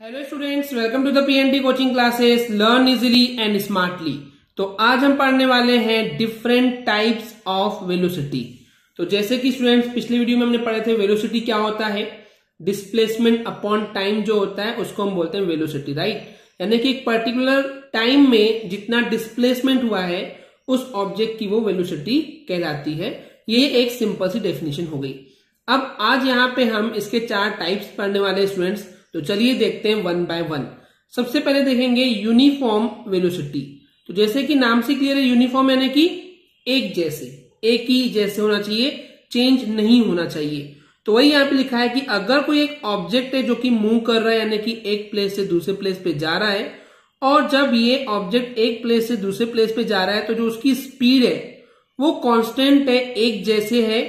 Hello students welcome to the PNT coaching classes learn easily and smartly तो आज हम पढ़ने वाले हैं डिफरेंट टाइप्स ऑफ़ वेलोसिटी तो जैसे कि स्टूडेंट्स पिछले वीडियो में हमने पढ़े थे वेलोसिटी क्या होता है? डिस्प्लेसमेंट अपॉन टाइम जो होता है, उसको हम बोलते हैं वेलोसिटी राइट यानी कि एक पर्टिकुलर टाइम में जितना डिस्प्लेसमेंट हुआ है, उस ऑब्जेक्ट की वो वेलोसिटी कहलाती है। ये एक सिंपल सी डेफिनेशन हो गई। अब आज यहाँ पे हम इसके चार टाइप्स पढ़ने वाले स्टूडेंट्स तो चलिए देखते हैं वन बाय वन। सबसे पहले देखेंगे यूनिफॉर्म वेलोसिटी तो जैसे कि नाम से क्लियर है यूनिफॉर्म यानी कि एक जैसे। एक ही जैसे होना चाहिए चेंज नहीं होना चाहिए। तो वही यहाँ पे लिखा है कि अगर कोई एक ऑब्जेक्ट है जो कि मूव कर रहा है, यानी कि एक प्लेस से दूसरे प्लेस पे जा रहा है, और जब ये ऑब्जेक्ट एक प्लेस से दूसरे प्लेस पे जा रहा है तो जो उसकी स्पीड है, वो कांस्टेंट है, एक जैसे है,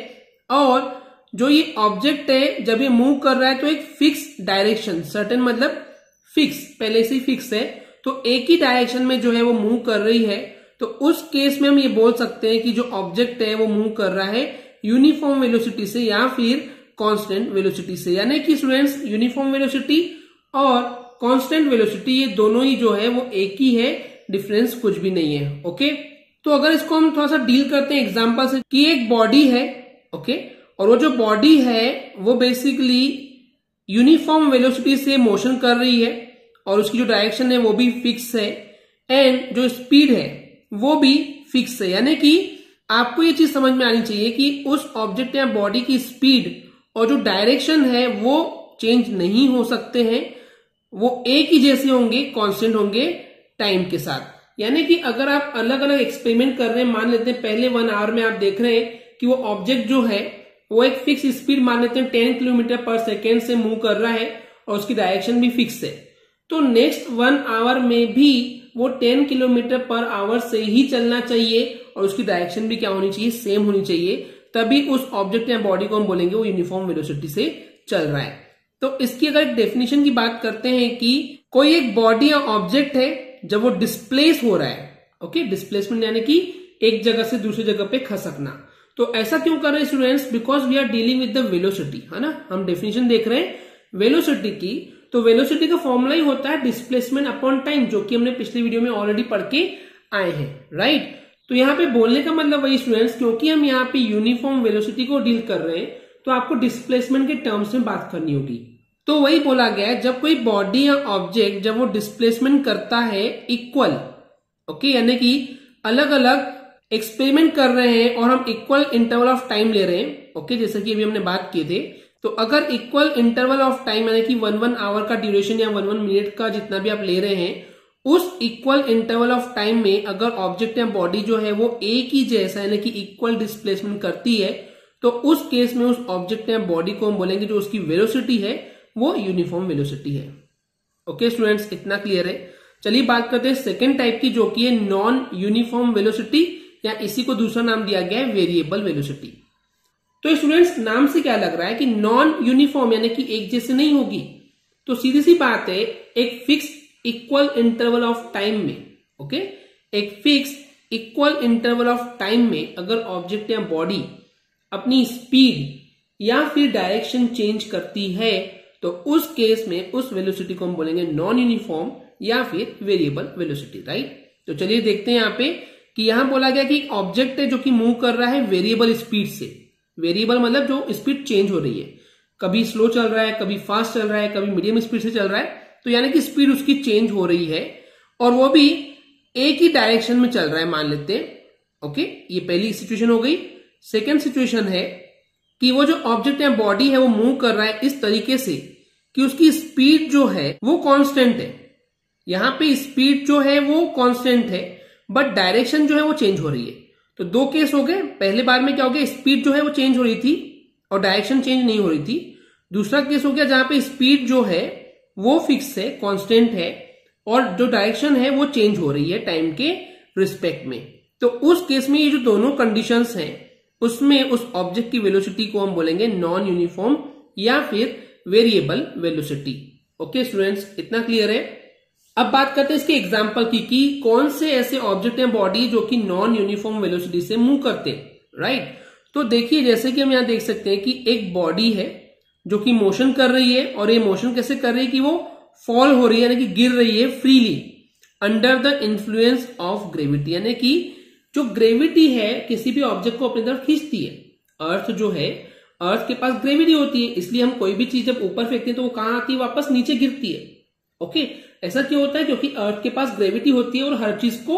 और जो ये ऑब्जेक्ट है, जब ये मूव कर रहा है तो एक फिक्स डायरेक्शन सर्टेन मतलब फिक्स पहले से ही फिक्स है। तो एक ही डायरेक्शन में जो है वो मूव कर रही है। तो उस केस में हम ये बोल सकते हैं कि जो ऑब्जेक्ट है, वो मूव कर रहा है यूनिफॉर्म वेलोसिटी से या फिर कांस्टेंट वेलोसिटी से। यानी कि स्टूडेंट्स यूनिफॉर्म वेलोसिटी और कांस्टेंट वेलोसिटी ये दोनों ही जो है, वो एक ही है। डिफरेंस कुछ भी नहीं है ओके तो अगर इसको हम थोड़ा सा डील करते हैं एग्जांपल से, कि एक बॉडी है ओके और वो जो बॉडी है, वो बेसिकली यूनिफॉर्म वेलोसिटी से मोशन कर रही है और उसकी जो डायरेक्शन है, वो भी फिक्स है एंड जो स्पीड है, वो भी फिक्स है। यानी कि आपको ये चीज़ समझ में आनी चाहिए कि उस ऑब्जेक्ट या बॉडी की स्पीड और जो डायरेक्शन है, वो चेंज नहीं हो सकते हैं। वो एक ही जैसे होंगे कांस्टेंट होंगे टाइम के साथ। यानी कि अगर आप अलग अलग एक्सपेरिमेंट कर रहे हैं, मान लेते हैं पहले वन आवर में आप देख रहे हैं कि वो ऑब्जेक्ट जो है वो एक फिक्स स्पीड मान लेते हैं टेन किलोमीटर पर सेकेंड से मूव कर रहा है और उसकी डायरेक्शन भी फिक्स है। तो नेक्स्ट वन आवर में भी वो टेन किलोमीटर पर आवर से ही चलना चाहिए और उसकी डायरेक्शन भी क्या होनी चाहिए सेम होनी चाहिए। तभी उस ऑब्जेक्ट या बॉडी को हम बोलेंगे वो यूनिफॉर्म वेलोसिटी से चल रहा है। तो इसकी अगर डेफिनेशन की बात करते हैं कि कोई एक बॉडी या ऑब्जेक्ट है, जब वो डिस्प्लेस हो रहा है ओके डिस्प्लेसमेंट यानी कि एक जगह से दूसरी जगह पे खसकना। तो ऐसा क्यों कर रहे हैं students because we are dealing with the velocity है ना? हम डेफिनेशन देख रहे हैं। वेलोसिटी की तो वेलोसिटी का फॉर्मूला ही होता है डिस्प्लेसमेंट अपॉन टाइम जो कि हमने पिछले वीडियो में ऑलरेडी पढ़ के आए हैं राइट तो यहाँ पे बोलने का मतलब वही स्टूडेंट्स क्योंकि हम यहाँ पे यूनिफॉर्म वेलोसिटी को डील कर रहे हैं तो आपको डिस्प्लेसमेंट के टर्म्स में बात करनी होगी। तो वही बोला गया है, जब कोई बॉडी या ऑब्जेक्ट जब वो डिस्प्लेसमेंट करता है इक्वल ओके यानी कि अलग अलग एक्सपेरिमेंट कर रहे हैं और हम इक्वल इंटरवल ऑफ़ टाइम ले रहे हैं। ओके जैसे कि अभी हमने बात किए थे। तो अगर इक्वल इंटरवल ऑफ़ टाइम यानी कि वन वन आवर का ड्यूरेशन या वन वन मिनट का जितना भी आप ले रहे हैं, उस इक्वल इंटरवल ऑफ़ टाइम में अगर ऑब्जेक्ट या बॉडी जो है वो एक ही जैसा यानी कि इक्वल डिस्प्लेसमेंट करती है तो उस केस में उस ऑब्जेक्ट या बॉडी को हम बोलेंगे जो उसकी वेलोसिटी है, वो यूनिफॉर्म वेलोसिटी है। ओके स्टूडेंट्स इतना क्लियर है? चलिए बात करते हैं सेकेंड टाइप की जो कि है नॉन यूनिफॉर्म वेलोसिटी या इसी को दूसरा नाम दिया गया है वेरिएबल वेलोसिटी तो स्टूडेंट्स नाम से क्या लग रहा है कि नॉन यूनिफॉर्म यानी कि एक जैसे नहीं होगी? तो सीधी सी बात है, एक fix equal interval of time में ओके एक fix equal interval of time में अगर ऑब्जेक्ट या बॉडी अपनी स्पीड या फिर डायरेक्शन चेंज करती है तो उस केस में उस वेलोसिटी को हम बोलेंगे नॉन यूनिफॉर्म या फिर वेरिएबल वेलोसिटी राइट तो चलिए देखते हैं यहाँ पे कि यहाँ बोला गया कि ऑब्जेक्ट है जो कि मूव कर रहा है वेरिएबल स्पीड से। वेरिएबल मतलब जो स्पीड चेंज हो रही है। कभी स्लो चल रहा है, कभी फास्ट चल रहा है, कभी मीडियम स्पीड से चल रहा है। तो यानी कि स्पीड उसकी चेंज हो रही है और वो भी एक ही डायरेक्शन में चल रहा है, मान लेते हैं। ओके ये पहली सिचुएशन हो गई। सेकेंड सिचुएशन है कि वो जो ऑब्जेक्ट या बॉडी है, वो मूव कर रहा है इस तरीके से कि उसकी स्पीड जो है, वो कांस्टेंट है। यहाँ पे स्पीड जो है, वो कांस्टेंट है। बट डायरेक्शन जो है वो चेंज हो रही है। तो दो केस हो गए। पहले बार में क्या हो गया? स्पीड जो है वो चेंज हो रही थी और डायरेक्शन चेंज नहीं हो रही थी। दूसरा केस हो गया जहाँ पे स्पीड जो है वो फिक्स है कांस्टेंट है और जो डायरेक्शन है वो चेंज हो रही है टाइम के रिस्पेक्ट में। तो उस केस में ये जो दोनों कंडीशंस हैं, उसमें उस ऑब्जेक्ट की वेलोसिटी को हम बोलेंगे नॉन यूनिफॉर्म या फिर वेरिएबल वेलोसिटी ओके स्टूडेंट्स इतना क्लियर है? अब बात करते हैं इसके एग्ज़ाम्पल की, कि कौन से ऐसे ऑब्जेक्ट हैं बॉडी जो कि नॉन यूनिफॉर्म वेलोसिटी से मूव करते हैं राइट तो देखिए, जैसे कि हम यहाँ देख सकते हैं कि एक बॉडी है जो कि मोशन कर रही है, और ये मोशन कैसे कर रही है कि वो फॉल हो रही है, यानी कि गिर रही है freely under the influence of gravity यानी कि जो ग्रेविटी है, किसी भी ऑब्जेक्ट को अपनी तरफ़ खींचती है। अर्थ जो है अर्थ के पास ग्रेविटी होती है, इसलिए हम कोई भी चीज़ जब ऊपर फेंकते हैं तो वो कहाँ आती है? वापस नीचे गिरती है ओके ऐसा क्यों होता है? क्योंकि अर्थ के पास ग्रेविटी होती है और हर चीज़ को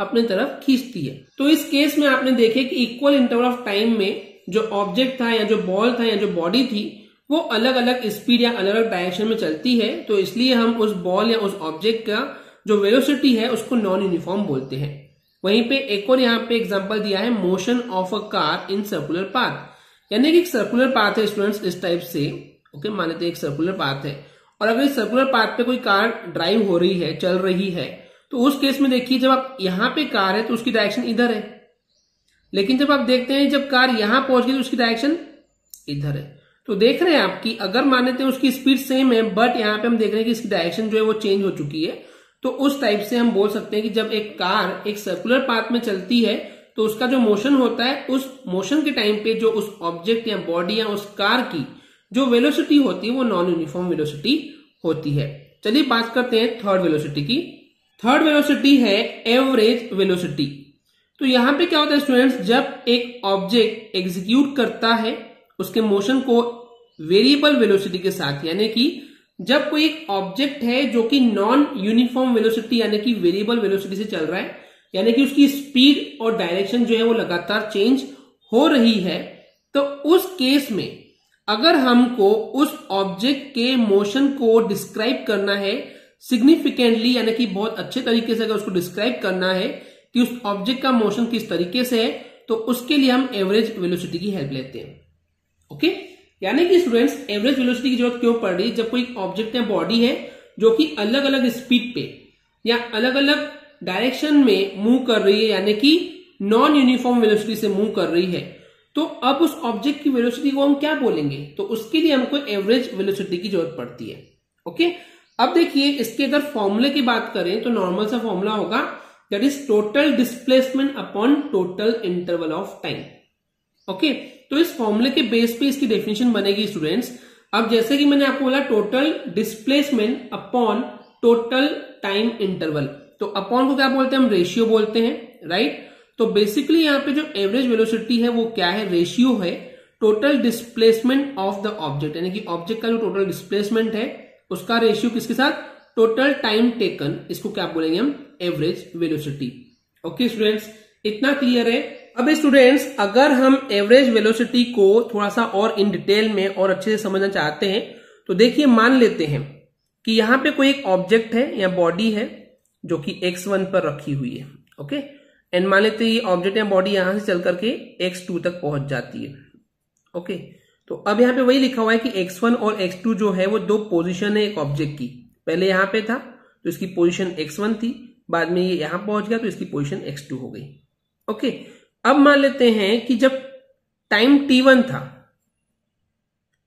अपने तरफ़ खींचती है। तो इस केस में आपने देखे कि इक्वल इंटरवल ऑफ़ टाइम में जो ऑब्जेक्ट था या जो बॉल था या जो बॉडी थी, वो अलग अलग स्पीड या अलग अलग डायरेक्शन में चलती है। तो इसलिए हम उस बॉल या उस ऑब्जेक्ट का जो वेलोसिटी है, उसको नॉन यूनिफॉर्म बोलते हैं। वहीं पे एक और यहाँ पे एग्जांपल दिया है motion of a car in circular path यानी कि एक सर्कुलर पाथ है स्टूडेंट्स इस टाइप से। ओके मान लेते हैं एक सर्कुलर पाथ है। और अगर सर्कुलर पाथ पे कोई कार ड्राइव हो रही है, चल रही है तो उस केस में देखिए, जब आप यहाँ पे कार है तो उसकी डायरेक्शन इधर है। लेकिन जब आप देखते हैं, जब कार यहाँ पहुँच गई तो उसकी डायरेक्शन इधर है। तो देख रहे हैं आप कि अगर मान लेते हैं उसकी स्पीड सेम है बट यहाँ पे हम देख रहे हैं कि इसकी डायरेक्शन जो है, वो चेंज हो चुकी है। तो उस टाइप से हम बोल सकते हैं कि जब एक कार एक सर्कुलर पाथ में चलती है तो उसका जो मोशन होता है, उस मोशन के टाइम पे जो उस ऑब्जेक्ट या बॉडी या उस कार की जो वेलोसिटी होती है, वो नॉन यूनिफॉर्म वेलोसिटी होती है। चलिए बात करते हैं थर्ड वेलोसिटी की। थर्ड वेलोसिटी है एवरेज वेलोसिटी तो यहाँ पे क्या होता है स्टूडेंट्स जब एक ऑब्जेक्ट एग्जीक्यूट करता है, उसके मोशन को वेरिएबल वेलोसिटी के साथ, यानी कि जब कोई एक ऑब्जेक्ट है जो कि नॉन यूनिफॉर्म वेलोसिटी यानी कि वेरिएबल वेलोसिटी से चल रहा है, यानी कि उसकी स्पीड और डायरेक्शन जो है वो लगातार चेंज हो रही है तो उस केस में अगर हमको उस ऑब्जेक्ट के मोशन को डिस्क्राइब करना है सिग्निफिकेंटली यानी कि बहुत अच्छे तरीके से अगर उसको डिस्क्राइब करना है, कि उस ऑब्जेक्ट का मोशन किस तरीके से है तो उसके लिए हम एवरेज वेलोसिटी की हेल्प लेते हैं। ओके यानी कि स्टूडेंट्स एवरेज वेलोसिटी की ज़रूरत क्यों पड़ रही है? जब कोई ऑब्जेक्ट या बॉडी है, जो कि अलग अलग स्पीड पे या अलग अलग डायरेक्शन में मूव कर रही है, यानी कि नॉन यूनिफॉर्म वेलोसिटी से मूव कर रही है तो अब उस ऑब्जेक्ट की वेलोसिटी को हम क्या बोलेंगे? तो उसके लिए हमको एवरेज वेलोसिटी की ज़रूरत पड़ती है। ओके अब देखिए, इसके अगर फॉर्मूले की बात करें तो नॉर्मल सा फॉर्मूला होगा that is total displacement upon total interval of time okay तो इस फॉर्मूले के बेस पे इसकी डेफिनेशन बनेगी स्टूडेंट्स अब जैसे कि मैंने आपको बोला total displacement upon total time interval तो अपॉन को क्या बोलते हैं? हम रेशियो बोलते हैं राइट तो बेसिकली यहाँ पे जो एवरेज वेलोसिटी है, वो क्या है? रेशियो है total displacement of the object यानी कि ऑब्जेक्ट का जो टोटल डिस्प्लेसमेंट है, उसका रेशियो किसके साथ? टोटल टाइम टेकन इसको क्या बोलेंगे हम? एवरेज वेलोसिटी ओके स्टूडेंट्स इतना क्लियर है? अब स्टूडेंट्स अगर हम एवरेज वेलोसिटी को थोड़ा सा और इन डिटेल में और अच्छे से समझना चाहते हैं तो देखिए, मान लेते हैं कि यहाँ पे कोई एक ऑब्जेक्ट है या बॉडी है जो कि एक्स वन पर रखी हुई है। ओके एंड मान लेते हैं ये ऑब्जेक्ट या बॉडी यहाँ से चल करके एक्स टू तक पहुँच जाती है। ओके तो अब यहाँ पे वही लिखा हुआ है कि एक्स वन और एक्स टू जो है, वो दो पोजिशन है एक ऑब्जेक्ट की। पहले यहाँ पे था तो इसकी पोजिशन एक्स वन थी, बाद में ये यहाँ पहुँच गया तो इसकी पोजिशन एक्स टू हो गई। ओके अब मान लेते हैं कि जब टाइम टी वन था,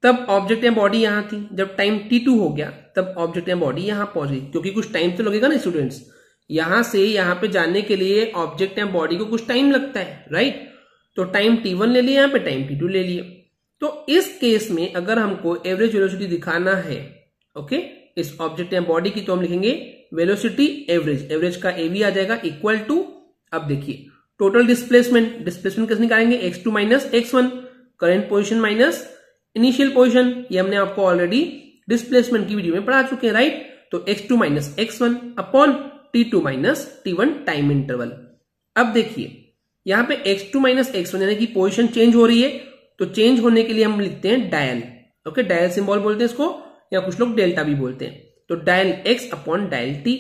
तब ऑब्जेक्ट या बॉडी यहाँ थी। जब टाइम टी टू हो गया, तब ऑब्जेक्ट या बॉडी यहाँ पहुँच गई, क्योंकि कुछ टाइम तो लगेगा ना स्टूडेंट्स यहाँ से यहाँ पे जाने के लिए ऑब्जेक्ट या बॉडी को कुछ टाइम लगता है राइट तो टाइम टी वन ले लिया यहाँ पे टाइम टी टू ले लिया तो इस केस में अगर हमको एवरेज वेलोसिटी दिखाना है ओके इस ऑब्जेक्ट या बॉडी की तो हम लिखेंगे वेलोसिटी एवरेज एवरेज का एवी आ जाएगा इक्वल टू अब देखिए टोटल डिस्प्लेसमेंट डिस्प्लेसमेंट कैसे निकालेंगे? X two minus x one current position minus initial position ये हमने आपको ऑलरेडी डिस्प्लेसमेंट की वीडियो में पढ़ा चुके हैं राइट तो x two minus x one upon t two minus t one time interval अब देखिए, यहाँ पे x two minus x one यानी कि पोजिशन चेंज हो रही है तो चेंज होने के लिए हम लिखते हैं डायल ओके डायल सिंबल बोलते हैं इसको, या कुछ लोग डेल्टा भी बोलते हैं। तो del x upon del t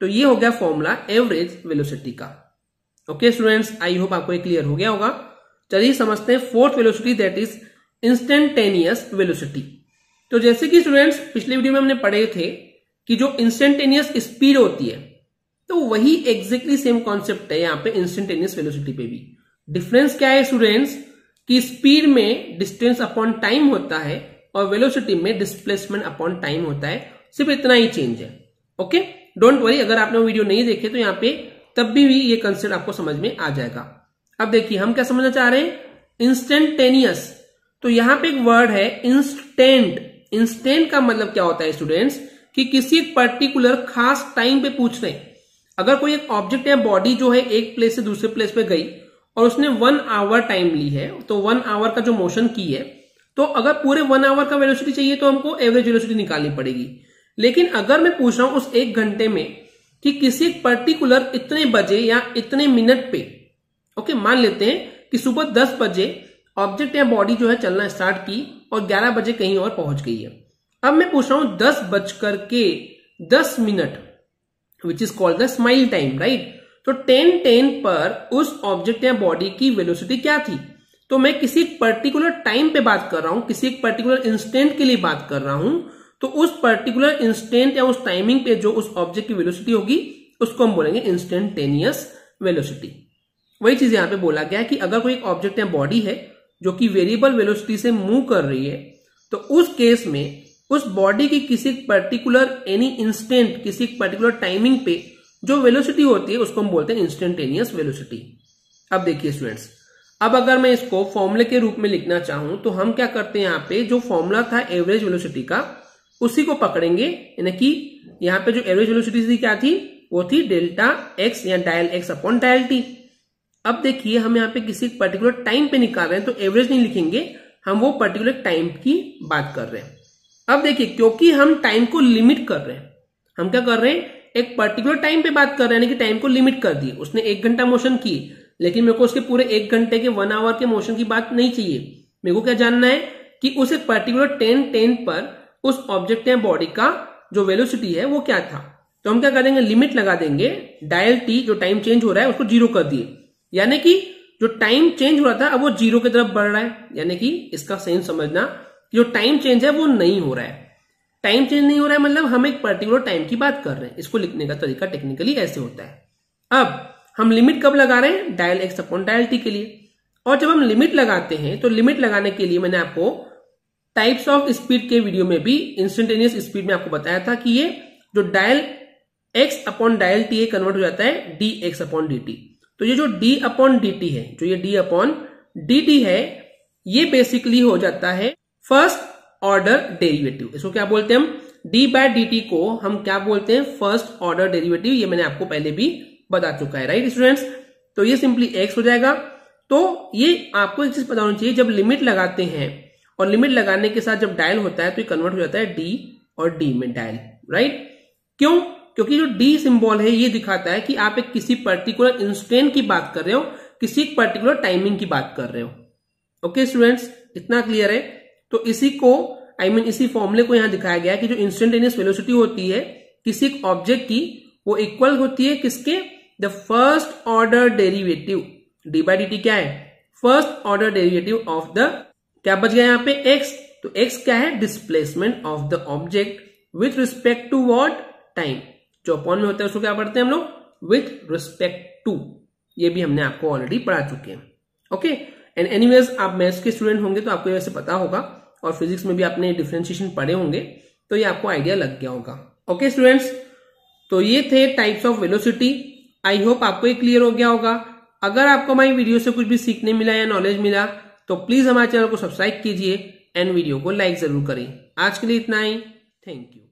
तो ये हो गया फॉर्मूला एवरेज वेलोसिटी का। ओके स्टूडेंट्स आई होप आपको क्लियर हो गया होगा। चलिए समझते हैं fourth velocity that is instantaneous velocity तो जैसे कि स्टूडेंट्स पिछले वीडियो में हमने पढ़े थे कि जो इंस्टेंटेनियस स्पीड होती है तो वही एग्जैक्टली सेम कॉन्सेप्ट है यहाँ पे इंस्टेंटेनियस वेलोसिटी पे भी। डिफरेंस क्या है स्टूडेंट्स कि स्पीड में डिस्टेंस अपॉन टाइम होता है और वेलोसिटी में डिस्प्लेसमेंट अपॉन टाइम होता है। सिर्फ़ इतना ही चेंज है। ओके डोंट वरी अगर आपने वीडियो नहीं देखे तो यहाँ पे तब भी, भी ये कंसेप्ट आपको समझ में आ जाएगा। अब देखिए हम क्या समझना चाह रहे हैं? इंस्टेंटेनियस तो यहाँ पे एक वर्ड है इंस्टेंट इंस्टेंट का मतलब क्या होता है स्टूडेंट्स कि किसी पर्टिकुलर खास टाइम पे पूछ रहे हैं। अगर कोई एक ऑब्जेक्ट या बॉडी जो है एक प्लेस से दूसरे प्लेस पे गई और उसने वन आवर टाइम ली है तो वन आवर का जो मोशन की है तो अगर पूरे वन आवर का वेलोसिटी चाहिए तो हमको एवरेज वेलोसिटी निकालनी पड़ेगी। लेकिन अगर मैं पूछ रहा हूँ उस एक घंटे में कि किसी पर्टिकुलर इतने बजे या इतने मिनट पे ओके मान लेते हैं कि सुबह दस बजे ऑब्जेक्ट या बॉडी जो है चलना स्टार्ट की और ग्यारह बजे कहीं और पहुँच गई है। अब मैं पूछ रहा हूँ दस बजकर के दस minute which is called the smile time right तो टेन टेन पर उस ऑब्जेक्ट या बॉडी की वेलोसिटी क्या थी? तो मैं किसी पर्टिकुलर टाइम पे बात कर रहा हूँ, किसी एक पर्टिकुलर इंस्टेंट के लिए बात कर रहा हूँ तो उस पर्टिकुलर इंस्टेंट या उस टाइमिंग पे जो उस ऑब्जेक्ट की वेलोसिटी होगी, उसको हम बोलेंगे इंस्टेंटेनियस वेलोसिटी वही चीज़ यहाँ पे बोला गया कि अगर कोई ऑब्जेक्ट या बॉडी है, जो कि वेरिएबल वेलोसिटी से मूव कर रही है तो उस केस में उस बॉडी की किसी पर्टिकुलर एनी इंस्टेंट किसी पर्टिकुलर टाइमिंग पे जो वेलोसिटी होती है, उसको हम बोलते हैं इंस्टेंटेनियस वेलोसिटी अब देखिए स्टूडेंट्स अब अगर मैं इसको फॉर्मूले के रूप में लिखना चाहूँ तो हम क्या करते हैं यहाँ पे, जो फॉर्मूला था एवरेज वेलोसिटी का, उसी को पकड़ेंगे, यानी कि यहाँ पे जो एवरेज वेलोसिटी थी क्या थी? वो थी डेल्टा एक्स या del x upon del t अब देखिए, हम यहाँ पे किसी पर्टिकुलर टाइम पे निकाल रहे हैं तो एवरेज नहीं लिखेंगे, हम वो पर्टिकुलर टाइम की बात कर रहे हैं। अब देखिए, क्योंकि हम टाइम को लिमिट कर रहे हैं, हम क्या कर रहे हैं? एक पर्टिकुलर टाइम पे बात कर रहे हैं कि टाइम को लिमिट कर दी उसने एक घंटा मोशन की लेकिन मेरे को उसके पूरे एक घंटे के वन आवर के मोशन की बात नहीं चाहिए। मेरे को क्या जानना है कि उस एक पर्टिकुलर टेन टेन पर उस ऑब्जेक्ट या बॉडी का जो वेलोसिटी है, वो क्या था? तो हम क्या करेंगे? लिमिट लगा देंगे। डायल टी जो टाइम चेंज हो रहा है, उसको ज़ीरो कर दिए। यानी कि जो टाइम चेंज हो रहा था, अब वो ज़ीरो की तरफ़ बढ़ रहा है। यानी कि इसका सेंस समझना जो टाइम चेंज है, वो नहीं हो रहा है। टाइम चेंज नहीं हो रहा है मतलब हम एक पर्टिकुलर टाइम की बात कर रहे हैं। इसको लिखने का तरीका टेक्निकली ऐसे होता है। अब, हम लिमिट कब लगा रहे हैं? Del x upon del t के लिए। और जब हम लिमिट लगाते हैं तो लिमिट लगाने के लिए मैंने आपको टाइप्स ऑफ़ स्पीड के वीडियो में भी इंस्टेंटेनियस स्पीड में आपको बताया था कि ये जो del x upon del t convert हो जाता है d x upon d t तो ये जो डी अपॉन डी टी है, जो ये डी अपॉन डी टी है, ये बेसिकली हो जाता है फ़र्स्ट ऑर्डर डेरिवेटिव इसको क्या बोलते हैं हम? डी बाय डी टी को हम क्या बोलते हैं? फ़र्स्ट ऑर्डर डेरिवेटिव ये मैंने आपको पहले भी बता चुका है राइट स्टूडेंट्स तो ये सिंपली एक्स हो जाएगा। तो ये आपको एक चीज़ पता होनी चाहिए, जब लिमिट लगाते हैं, और लिमिट लगाने के साथ जब डायल होता है तो ये कन्वर्ट हो जाता है डी और डी में डायल राइट क्यों? क्योंकि जो डी सिंबल है, ये दिखाता है कि आप एक किसी पर्टिकुलर इंस्टेंट की बात कर रहे हो, किसी पर्टिकुलर टाइमिंग की बात कर रहे हो। ओके स्टूडेंट्स इतना क्लियर है? तो इसी को आई I मीन mean, इसी फॉर्मूले को यहाँ दिखाया गया है कि जो इंस्टेंटेनियस वेलोसिटी होती है किसी ऑब्जेक्ट की वो इक्वल होती है किसके? The first order derivative d by d क्या है? First order derivative of the क्या बच गया यहाँ पे? एक्स तो एक्स क्या है? Displacement of the object with respect to what time जो अपॉन में होता है उसको क्या पढ़ते हैं हम लोग? विथ रिस्पेक्ट टू ये भी हमने आपको ऑलरेडी पढ़ा चुके हैं। ओके एंड एनीवेज आप मैथ्स के स्टूडेंट होंगे तो आपको वैसे पता होगा और फिजिक्स में भी आपने डिफ्रेंशिएशन पढ़े होंगे तो ये आपको आइडिया लग गया होगा। ओके स्टूडेंट्स तो ये थे types of velocity I hope आपको ये क्लियर हो गया होगा। अगर आपको हमारी वीडियो से कुछ भी सीखने मिला या नॉलेज मिला तो प्लीज़ हमारे चैनल को सब्सक्राइब कीजिए एंड वीडियो को लाइक ज़रूर करें। आज के लिए इतना ही। Thank you